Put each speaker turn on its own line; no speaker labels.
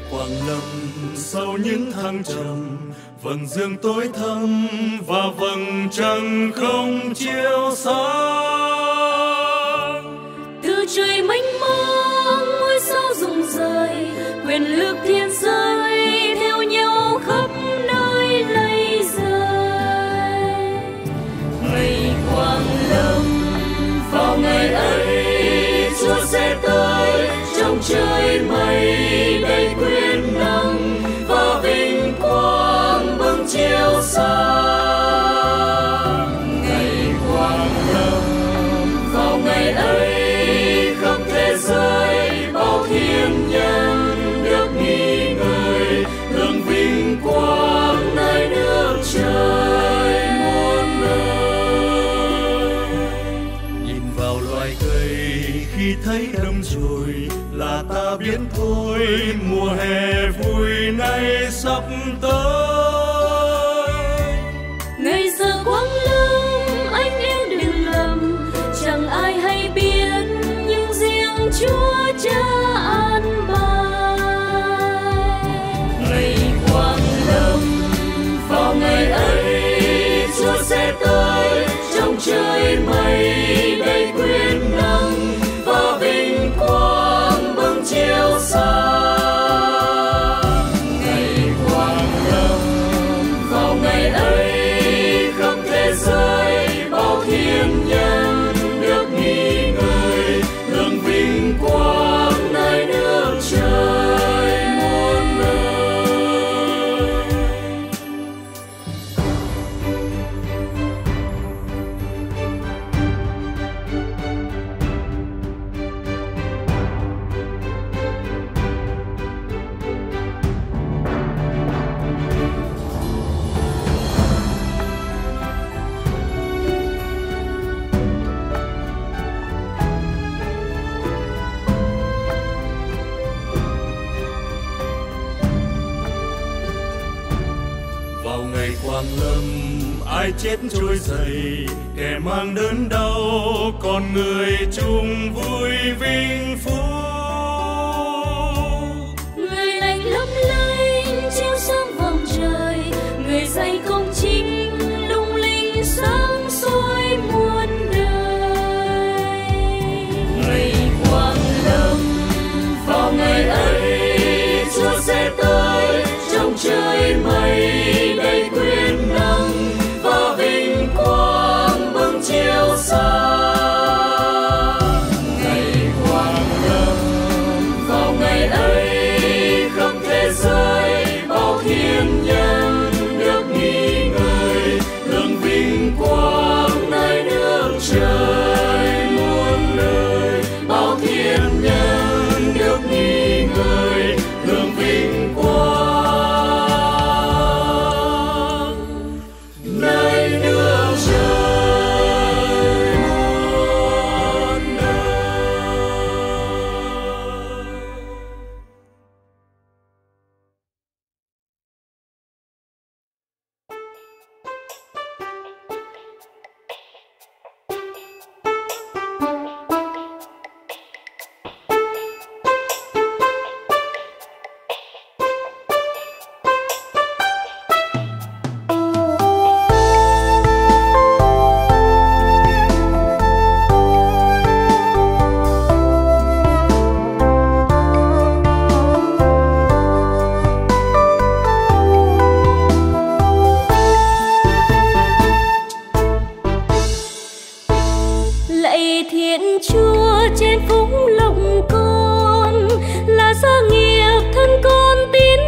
ngày quang lâm, sau những thăng trầm, vầng dương tối thâm và vầng trăng không chiếu sáng.
Từ trời mênh mông, ngôi sao rụng rời, quyền lực thiên giới theo nhau khắp nơi lây rời ngày quang lâm, vào ngày ấy, chúa sẽ tới trong trời mây
ta biết thôi mùa hè vui nay sắp tới.
Ngày giờ quang lâm anh em đừng lầm chẳng ai hay biết nhưng riêng chúa cha an bài. Ngày quang lâm vào ngày ấy chúa sẽ tới trong trời mây
ngày quang lâm, ai chết trôi dày kẻ mang đớn đau, còn người chung vui vinh phúc.
lạy thiên chúa trên phúc lòng con là do nghiệp thân con tin